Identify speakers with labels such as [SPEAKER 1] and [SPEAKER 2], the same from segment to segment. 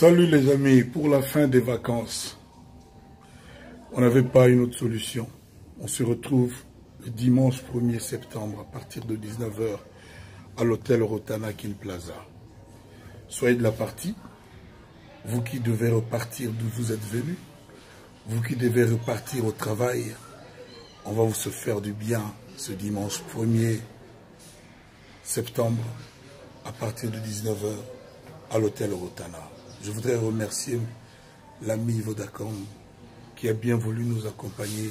[SPEAKER 1] Salut les amis, pour la fin des vacances, on n'avait pas une autre solution. On se retrouve le dimanche 1er septembre à partir de 19h à l'hôtel Rotana Kin Plaza. Soyez de la partie, vous qui devez repartir d'où vous êtes venus, vous qui devez repartir au travail, on va vous se faire du bien ce dimanche 1er septembre à partir de 19h à l'hôtel Rotana. Je voudrais remercier l'ami Vodacom qui a bien voulu nous accompagner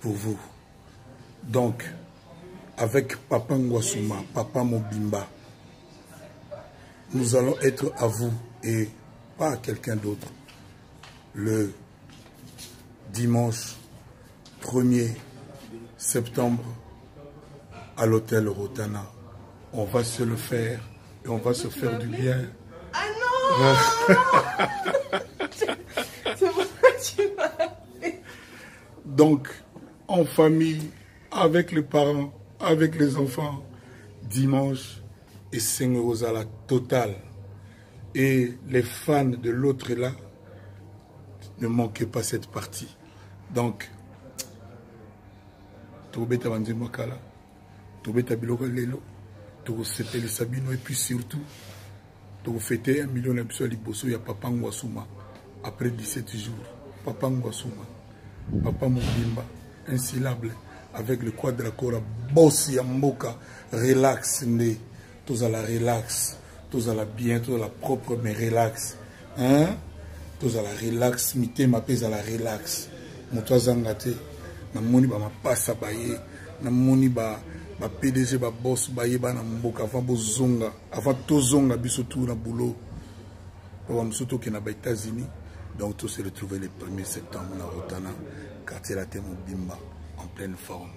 [SPEAKER 1] pour vous. Donc, avec Papa Ngwasuma, Papa Mobimba, nous allons être à vous et pas à quelqu'un d'autre le dimanche 1er septembre à l'hôtel Rotana. On va se le faire et on va se faire du bien. Donc, en famille, avec les parents, avec les enfants, dimanche, et 5 euros à la totale. Et les fans de l'autre là, ne manquez pas cette partie. Donc, tobeta banzembo kala tobeta biloko lelo tokosepelisa bino et puis surtout tokofete un million na biso ya liboso ya papa ngwasuma après 17 jours. Papa ngwasuma papa mobimba insilable avec le quadracora bosi ya mboka relax nde. Tozala relax tozala bien tozala propre mais relax hein? tozala relax mitema mpe ezala relax. Moto azanga te namoni bamapasa baye namoni ba bapdg babos bayeba na mboka avant bozonga avant tozonga biso tu na boulot po bamosusu donc to se retrouver le 1er septembre na rotana quartier la te mobimba en pleine forme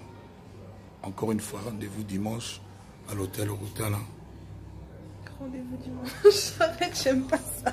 [SPEAKER 1] encore une fois rendez-vous dimanche à l'hôtel rotana
[SPEAKER 2] Rendez-vous dimanche. Arrête, j'aime pas ça.